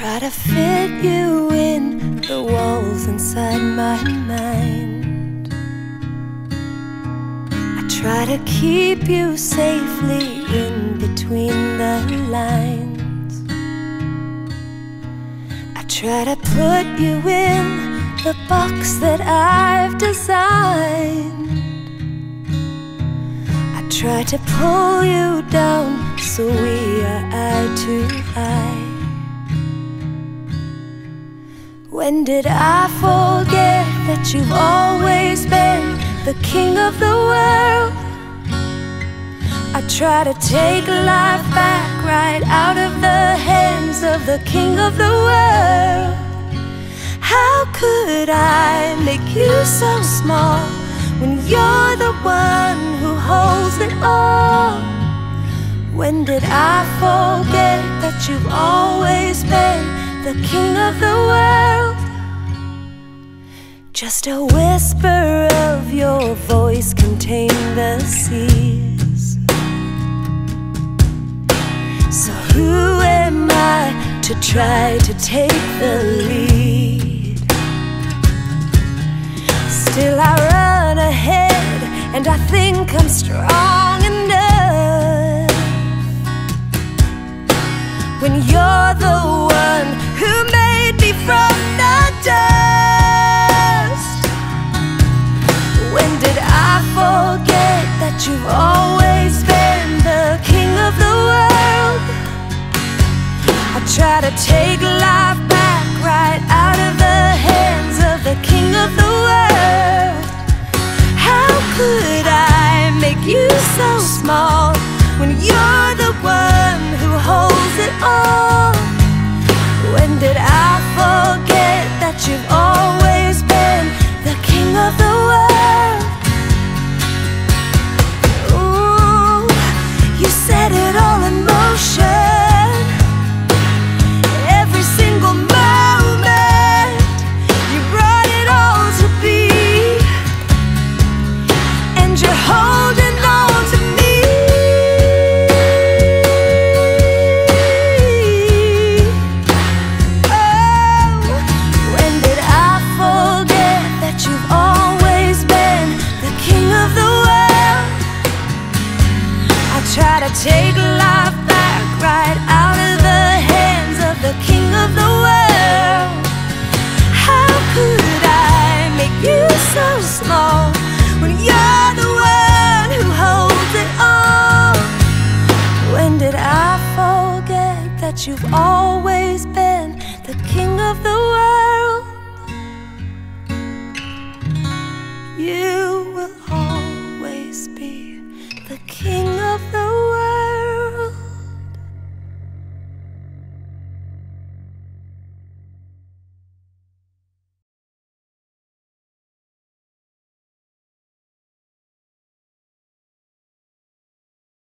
try to fit you in the walls inside my mind. I try to keep you safely in between the lines. I try to put you in the box that I've designed. I try to pull you down so we are eye to eye. When did I forget that you've always been the king of the world? I try to take life back right out of the hands of the king of the world. How could I make you so small when you're the one who holds it all? When did I forget that you've always been? the king of the world. Just a whisper of your voice contained the seas. So, who am I to try to take the lead? Still, I run ahead and I think I'm strong enough. When you're the one try to take life back take life back right out of the hands of the king of the world. How could I make you so small when you're the one who holds it all? When did I forget that you've always been the king of the world?